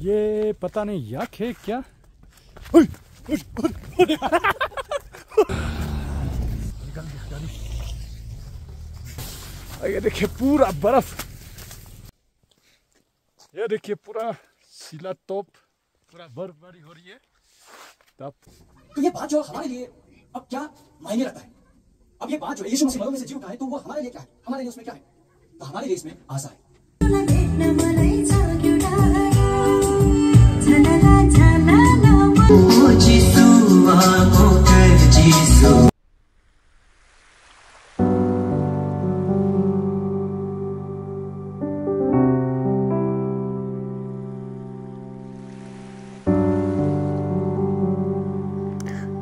ये पता नहीं याक है क्या? ये देखिए पूरा बर्फ़। ये देखिए पूरा सिला तोप। पूरा बर्फबारी हो रही है। तब। तो ये बात जो हमारे लिए अब क्या मायने रखता है? अब ये बात जो यीशु मसीह मरों में से जी उठा है तो वो हमारे लिए क्या है? हमारे लिए उसमें क्या है? तो हमारे लिए इसमें आशा है।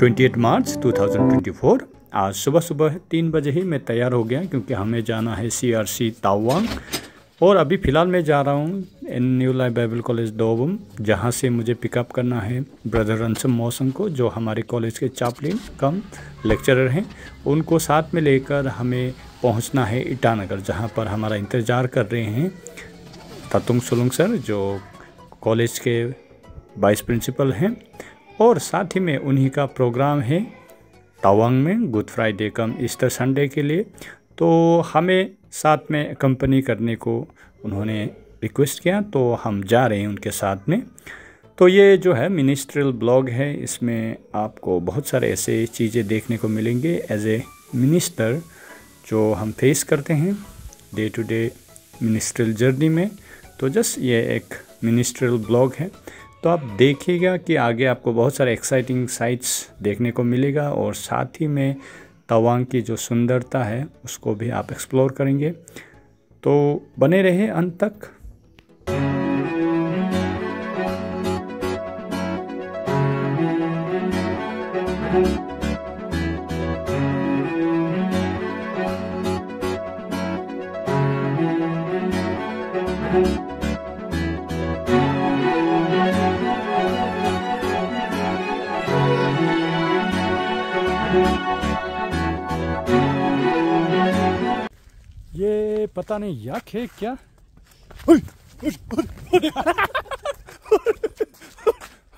28 मार्च 2024 आज सुबह सुबह तीन बजे ही मैं तैयार हो गया क्योंकि हमें जाना है सी आर सी तावांग। और अभी फ़िलहाल मैं जा रहा हूँ in New Life Bible College Dobam जहाँ से मुझे पिकअप करना है ब्रदर रनसम मौसम को, जो हमारे कॉलेज के चापलिन कम लेक्चरर हैं। उनको साथ में लेकर हमें पहुँचना है ईटानगर, जहाँ पर हमारा इंतज़ार कर रहे हैं ततुंग सुलुंग सर, जो कॉलेज के वाइस प्रिंसिपल हैं। और साथ ही में उन्हीं का प्रोग्राम है तवांग में, Good Friday cum, Easter Sunday के लिए। तो हमें साथ में कंपनी करने को उन्होंने रिक्वेस्ट किया तो हम जा रहे हैं उनके साथ में। तो ये जो है मिनिस्ट्रियल ब्लॉग है, इसमें आपको बहुत सारे ऐसे चीज़ें देखने को मिलेंगे। एज ए मिनिस्टर जो हम फेस करते हैं day to day ministerial journey में तो जस्ट ये एक मिनिस्ट्रियल ब्लॉग है। तो आप देखिएगा कि आगे आपको बहुत सारे एक्साइटिंग साइट्स देखने को मिलेगा और साथ ही में तवांग की जो सुंदरता है, उसको भी आप एक्सप्लोर करेंगे। तो बने रहे अंत तक। पता नहीं याक है क्या?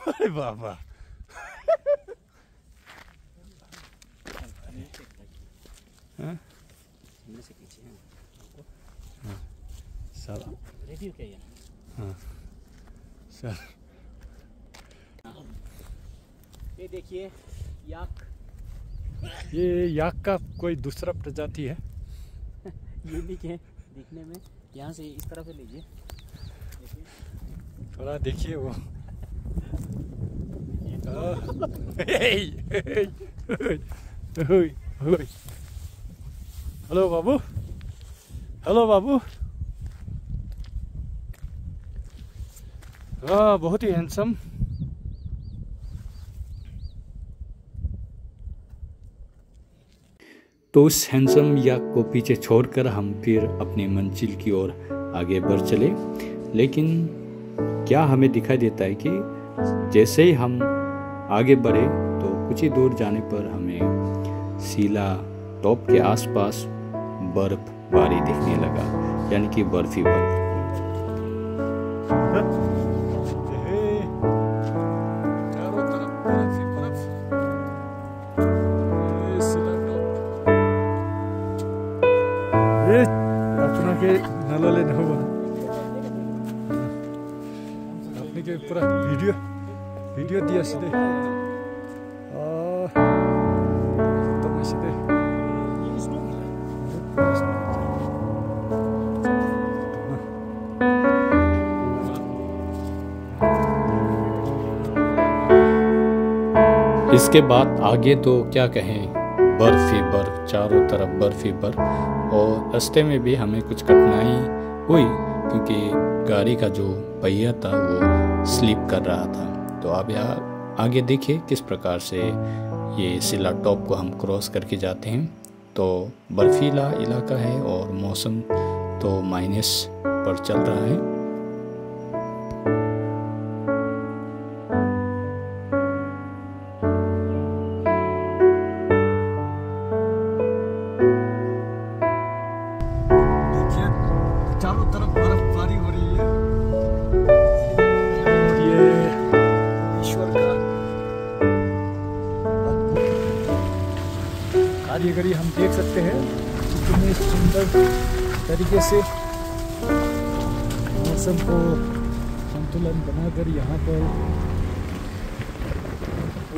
अरे बाबा। साला क्या ये सर। ये देखिए याक। ये याक का कोई दूसरा प्रजाति है? यूनिक है। दिखने में। यहाँ से इस तरह से लीजिए। थोड़ा देखिए वो. हेलो बाबू। हेलो बाबू। हाँ बहुत ही हैंडसम तो उस हैंडसम याक को पीछे छोड़कर हम फिर अपनी मंजिल की ओर आगे बढ़ चले। लेकिन क्या हमें दिखाई देता है कि जैसे ही हम आगे बढ़े तो कुछ ही दूर जाने पर हमें सीला टॉप के आसपास बर्फबारी दिखने लगा, यानी कि बर्फ़ी बर्फ़। पूरा वीडियो वीडियो दिया सीधे इसके बाद आगे तो क्या कहें? बर्फ़ ही बर्फ़, चारों तरफ़ बर्फ़ ही बर्फ़। और रास्ते में भी हमें कुछ कठिनाई हुई, क्योंकि गाड़ी का जो पहिया था वो स्लिप कर रहा था। तो आप यहाँ आगे देखिए किस प्रकार से ये सिला टॉप को हम क्रॉस करके जाते हैं। तो बर्फीला इलाका है और मौसम तो माइनस पर चल रही है।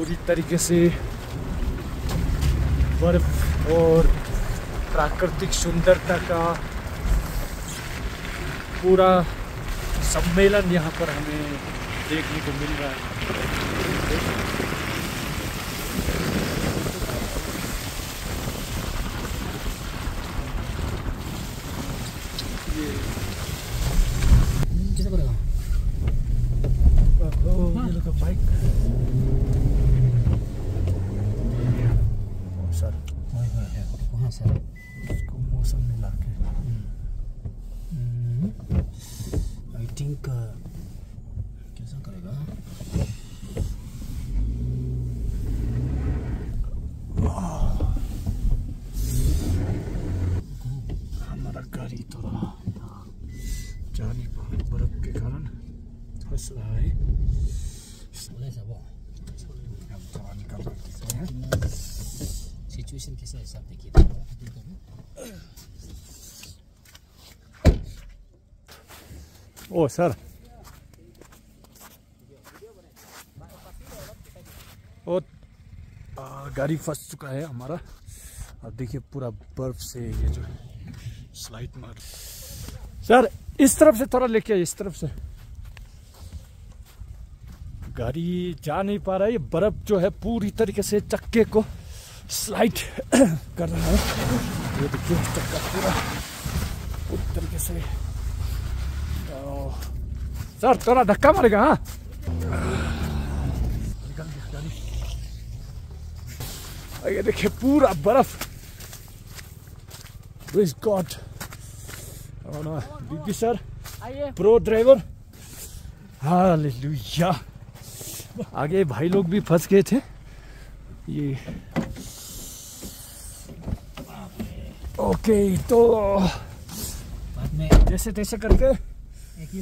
पूरी तरीके से बर्फ़ और प्राकृतिक सुंदरता का पूरा सम्मेलन यहाँ पर हमें देखने को मिल रहा है कैसे करेगा Oh, ये लोग बाइक सर कहाँ सर इसको मौसम मिला के आई थिंक कैसा करेगा हमारा गाड़ी थोड़ा जाने पर बर्फ़ के कारण फंस रहा है बोले सब वो हम थोड़ा निकल सकते हैं सिचुएशन कैसा है सब देखिए ओ सर। ओ आ, गाड़ी फंस चुका है हमारा। अब देखिए पूरा बर्फ़ से ये जो स्लाइड मार। सर इस तरफ़ से थोड़ा लेके आइए इस तरफ़ से। गाड़ी जा नहीं पा रहा है ये बर्फ़ जो है पूरी तरीके से चक्के को स्लाइड कर रहा है। ये देखिए चक्का पूरा पूरी तरीके से सर थोड़ा धक्का मारेगा हाँ गाड़ी ये देखिए पूरा बर्फ़ God. और ना बीबी सर प्रो ड्राइवर हालेलुया आगे भाई लोग भी फंस गए थे। ये। ओके तो बाद में जैसे तैसे करके। ही।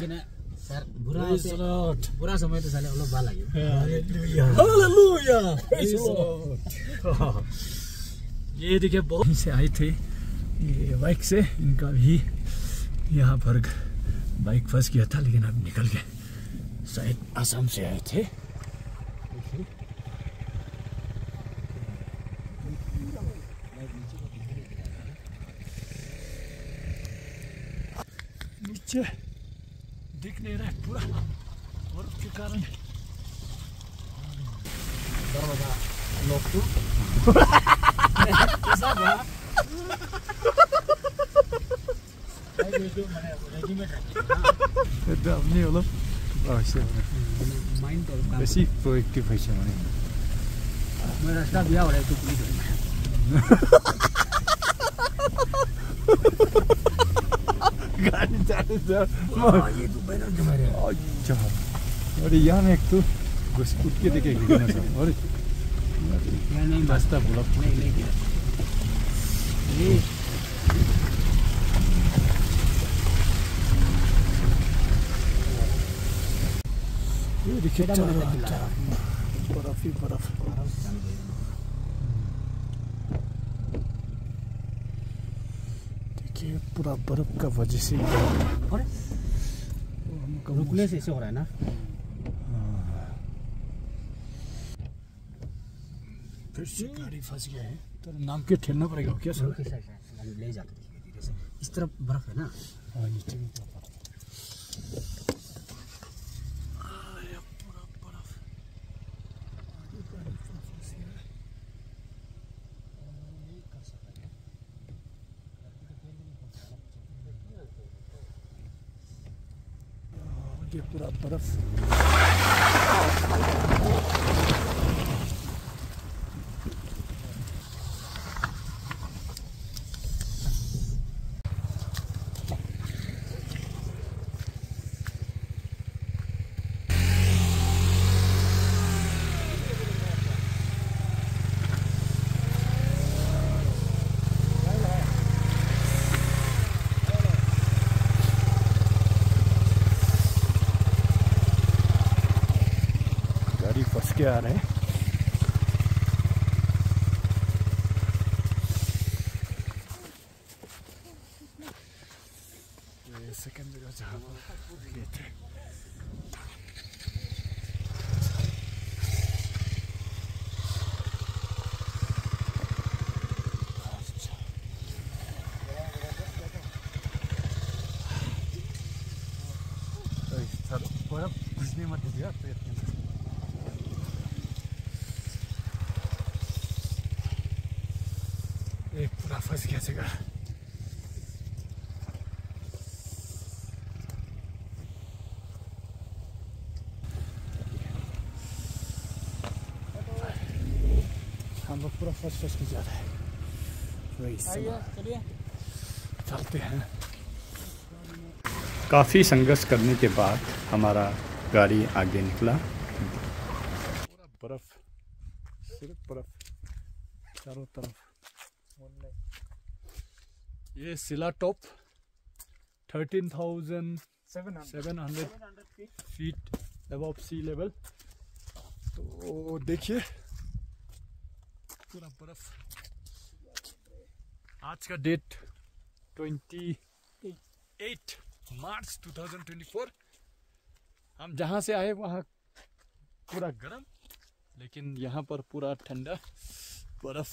सर बुरा. बुरा समय तो साले हम लोग बाल. ये देखिए बहुत से आए थे। ये बाइक से इनका भी यहाँ पर बाइक फंस गया था लेकिन अब निकल गए। शायद आसाम से आए थे नीचे दिख नहीं रहा है पूरा बर्फ़ के कारण दरवाज़ा लॉक टू दामी होला माइंड तो काम बेसी प्रोएक्टिभ भएछ भने मैं रास्ता बिया हो रहा है तो पुलिस गाडी जाँदैछ ये तो बैनर जमा रहे अच्छा अरे यहाँ एक तो घुस उठ के देखे अरे नहीं ब्लॉक नहीं नहीं गिरा ये है। बर्फ़ ही बर्फ़ देखिए पूरा बर्फ़ का वजह से अरे रुकने से ऐसे हो रहा है ना? फिर से गाड़ी फंस गया है। तो नाम के ठेलना पड़ेगा क्या सर? ले से। इस तरफ़ बर्फ़ है ना? हाँ नीचे में पूरा बर्फ़ अरे, पूरा बर्फ़ आगे गाड़ी फंस गया है। आगे पूरा बर्फ़। 잘해 second video job. हम लोग पूरा फ़र्स्ट फंस के जा रहे हैं चलते हैं। काफ़ी संघर्ष करने के बाद हमारा गाड़ी आगे निकला। पूरा बर्फ़ सिर्फ़ बर्फ़। चारों तरफ़। ये Sela top thirteen thousand seven hundred feet above sea level तो देखिए पूरा बर्फ़ आज का डेट ट्वेंटी एट मार्च 2024 हम जहाँ से आए वहाँ पूरा गर्म, लेकिन यहाँ पर पूरा ठंडा, बर्फ़।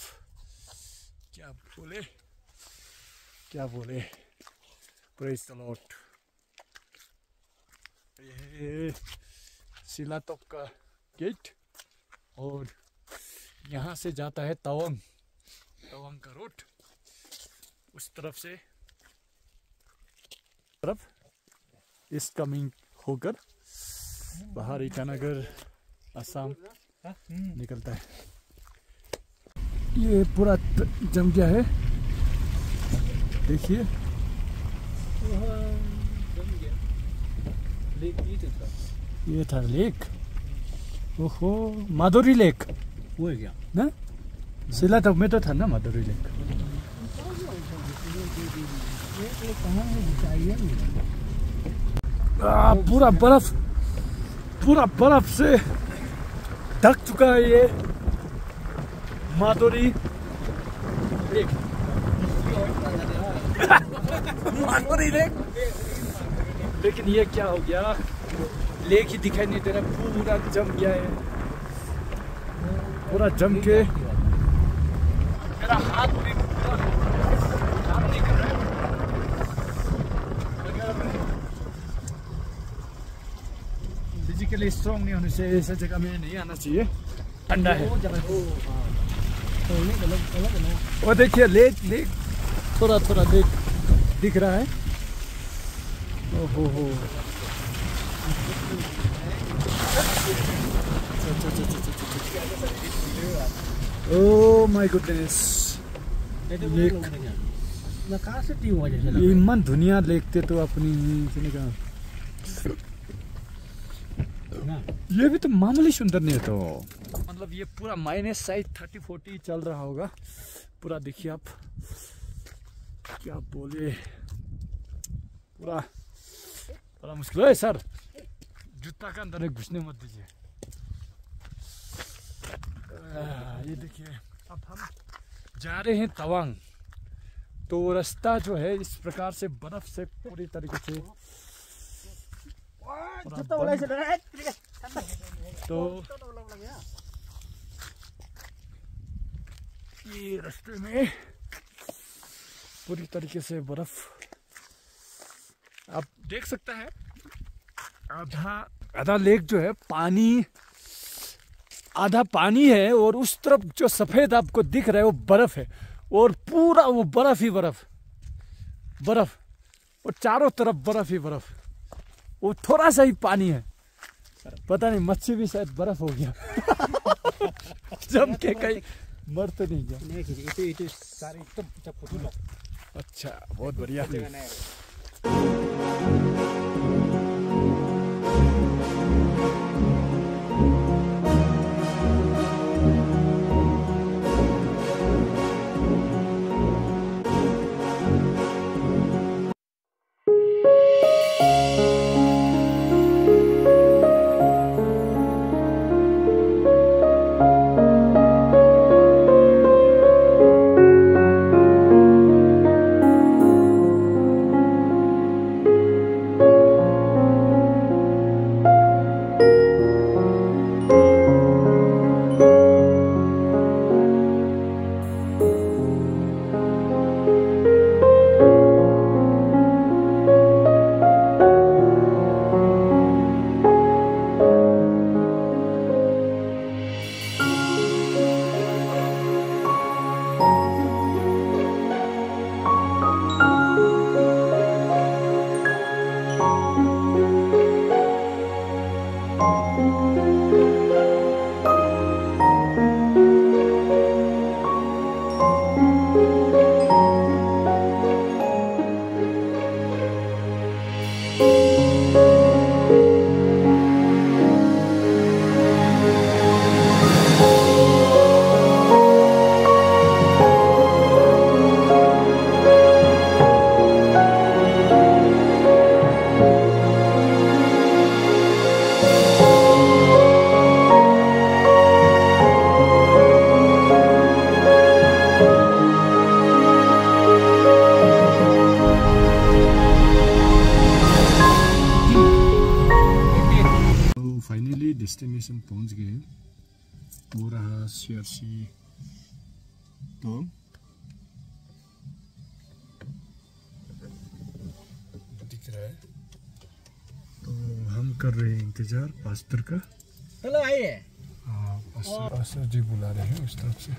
क्या बोले? क्या बोले? प्रेस लॉर्ड ये सिलातोप का गेट और यहाँ से जाता है तवंग। तवांग का रोड उस तरफ़ से। तरफ़। इस कमिंग होकर बाहर ईटानगर असम निकलता है। ये पूरा जम गया है। देखिए। ये था लेक। ओहो माधुरी लेक। में तो था ना माधुरी लेक पूरा बर्फ़ पूरा बर्फ़ से ढक चुका है ये माधुरी माधुरी लेक लेकिन ये क्या हो गया लेक ही दिखाई नहीं दे रहा पूरा जम गया है पूरा जम के। फिजिकली स्ट्रांग नहीं होने से ऐसा जगह में नहीं आना चाहिए। ठंडा है। वो देखिए, लेक लेक। थोड़ा थोड़ा लेक दिख रहा है। ओहो हो। ओ माय गुडनेस लेक मैं कहाँ से ट्यूब हो जैसे लग ये इमान धुनिया देखते तो अपनी ये भी तो मामूली सुंदर नहीं है तो। मतलब ये पूरा माइनस साइज़ थर्टी फोर्टी चल रहा होगा। पूरा देखिए आप। क्या बोले। पूरा बड़ा मुश्किल है, सर। जूता का अंदर घुसने मत दीजिए आ, ये देखिए अब हम जा रहे हैं तवांग। तो रास्ता जो है इस प्रकार से बर्फ़ से पूरी तरीके से तो ये रास्ते में पूरी तरीके से बर्फ़ आप देख सकते हैं आधा आधा लेक जो है पानी आधा पानी है और उस तरफ़ जो सफ़ेद आपको दिख रहा है वो बर्फ़ है। और पूरा वो बर्फ़ ही बर्फ़। बर्फ़। और चारों तरफ़ बर्फ़ ही बर्फ़। वो थोड़ा सा ही पानी है। पता नहीं मच्छी भी शायद बर्फ़ हो गया। जम के कहीं मर तो नहीं गया। अच्छा बहुत बढ़िया। सी तो दिख रहा है। तो हम कर रहे हैं इंतज़ार पास्तर का। हेलो आइए। हाँ पास्तर पास्तर जी बुला रहे हैं उस तरफ़ से।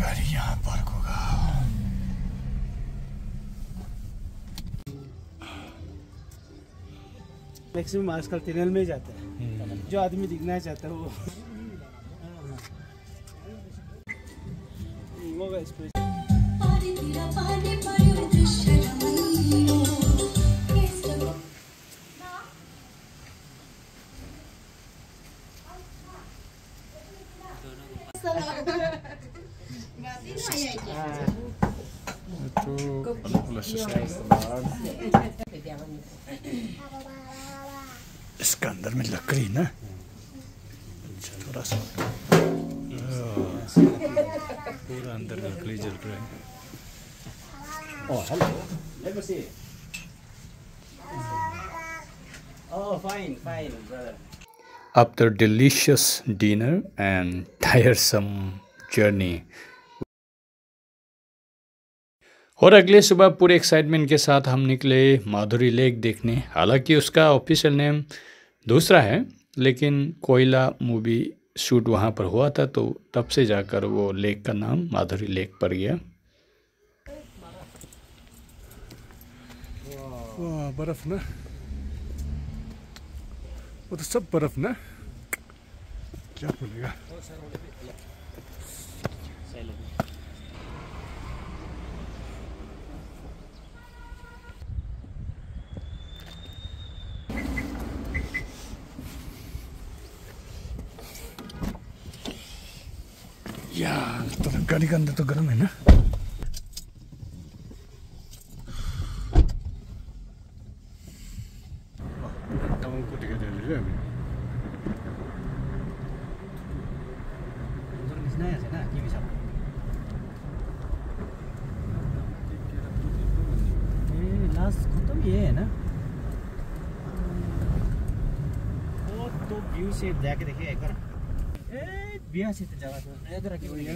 गाड़ी यहाँ पार्क होगा। मैक्सिमम आजकल टनल में ही जाते हैं। जो आदमी दिखना चाहता है वो। इसका अंदर में लकड़ी ना अच्छा थोड़ा सा पूरा अंदर लकड़ी जल रहा है Oh, hello. Let me see. Oh, fine, fine, brother. After delicious dinner and tiresome journey और अगले सुबह पूरे एक्साइटमेंट के साथ हम निकले माधुरी लेक देखने हालाँकि उसका ऑफिशियल नेम दूसरा है, लेकिन कोयला मूवी शूट वहाँ पर हुआ था तो तब से जाकर वो लेक का नाम माधुरी लेक पर गया। बर्फ़ ना। वो तो सब बर्फ़ ना। क्या बोलेगा? गाड़ी का अंदर तो गर्म है ना टाउन को दिखा दे रहे हैं उधर घिसना है ऐसे ना टीवी सब ए लास्ट खत्म ये है ना वो तो व्यू से जाके देखिए एक बार ए बिया से तो जगह तो इधर आके यहाँ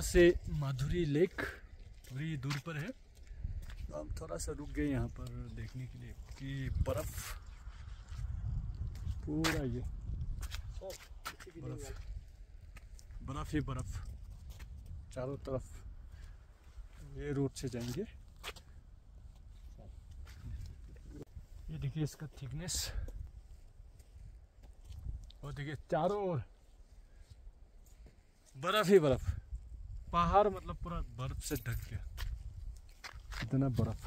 यहाँ से माधुरी लेक, थोड़ी दूर पर है। तो हम थोड़ा सा रुक गए यहाँ पर देखने के लिए कि बर्फ़, पूरा ये बर्फ़। बर्फ़ ही बर्फ़। चारों तरफ़ ये रोड से जाएँगे। ये देखिए इसका थिकनेस और देखिए चारों ओर बर्फ़ ही बर्फ़। पहाड़ मतलब पूरा बर्फ़ से ढक गया। इतना बर्फ़।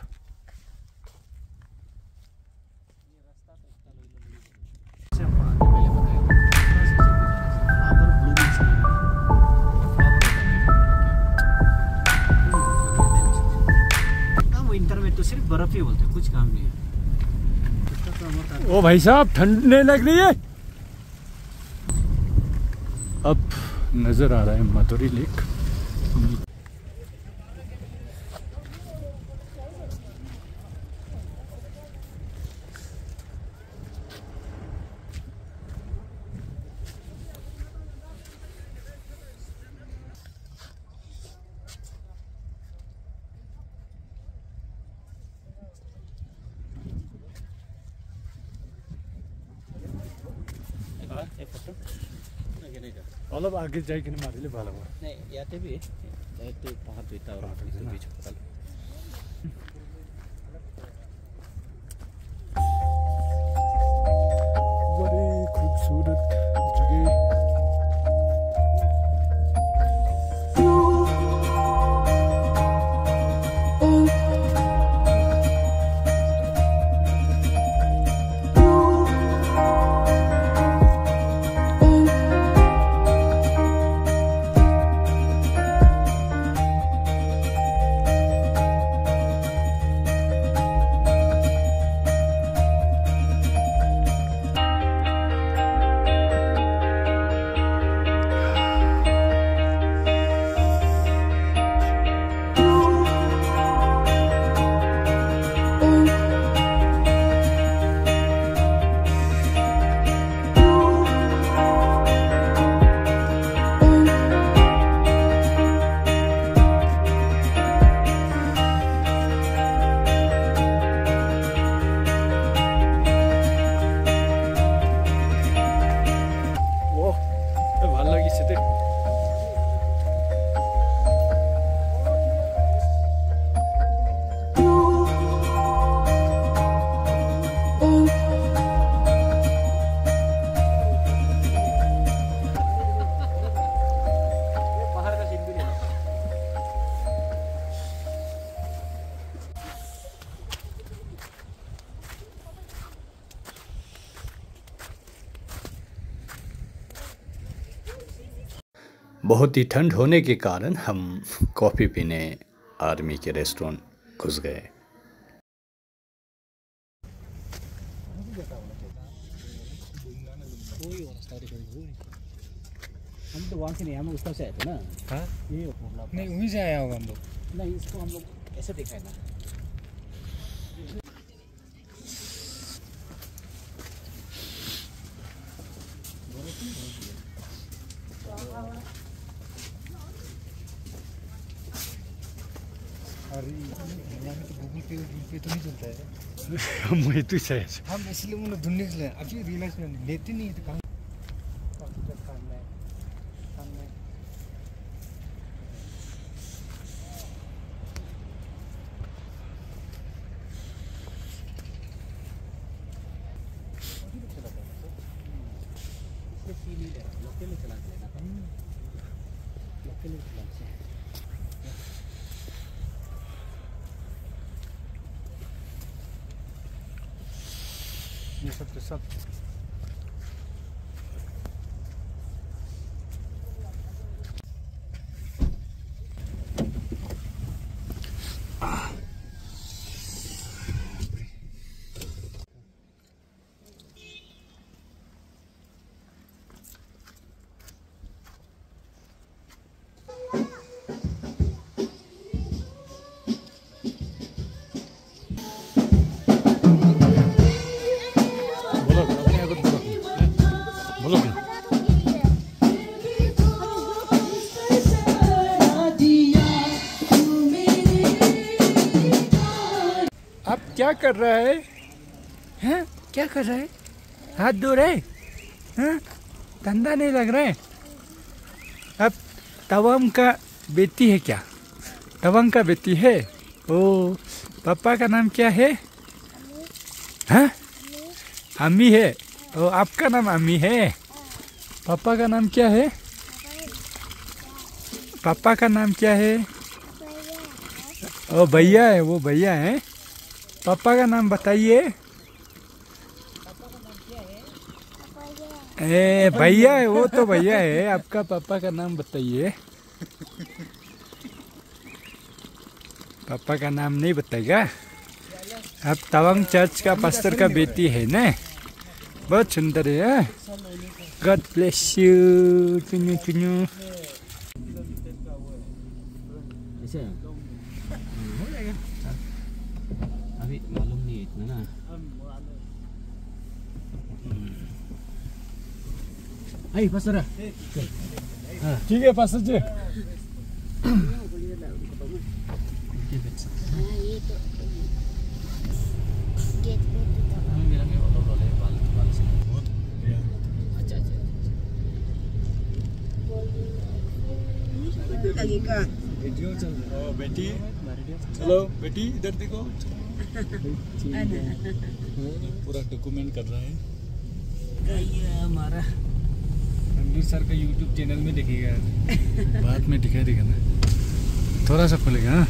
तो सिर्फ़ बर्फ़ ही बोलते कुछ काम नहीं है। ओ भाई साहब ठंडने लग रही है? अब नज़र आ रहा है मधुरी लेक एक फ़ोटो आगे नहीं आगे जाके बाला भाला नहीं याते बी ते पाहत होता बीच पर बड़ी खूबसूरत बहुत ही ठंड होने के कारण हम कॉफ़ी पीने आर्मी के रेस्टोरेंट घुस गए। हम तो वहाँ से नहीं हम उस तरफ़ से आए थे ना। हाँ? ये नहीं वहीं से आया होगा हम लोग। नहीं इसको हम लोग ऐसे देखा है ना अरे यहाँ में तो गूगल पे तो नहीं चलता है। हम तो सही हम इसलिए उन्हें ढूँढने के लिए अभी रियलाइज़ नहीं लेते नहीं तो तो क्या कर रहा है? हैं? क्या कर रहा है? हाथ धो रहे? हैं? धंधा नहीं लग रहा है? अब तवम का बेटी है क्या? तवंग का बेटी है? ओ, पापा का नाम क्या है? हाँ? अम्मी है? ओ, आपका नाम अम्मी है? पापा का नाम क्या है? पापा का नाम क्या है? ओ, भैया है, वो भैया है। पापा का नाम बताइए ए भैया है वो तो भैया है आपका पापा का नाम बताइए पापा का नाम नहीं बताएगा आप तवांग चर्च का पास्टर का बेटी है ना बहुत सुंदर है गॉड ब्लेस यू चुन्यू चुन्यू ऐसे है? हाँ, हो जाएगा अभी मालूम नहीं है इतना ना आई पास्टर ठीक है पास्टर जी। हेलो बेटी इधर देखो। पूरा डॉक्यूमेंट कर रहा है हमारा। रणवीर सर का यूट्यूब चैनल में दिखेगा। बाद में दिखाई देगा ना। थोड़ा सा खुलेगा हाँ।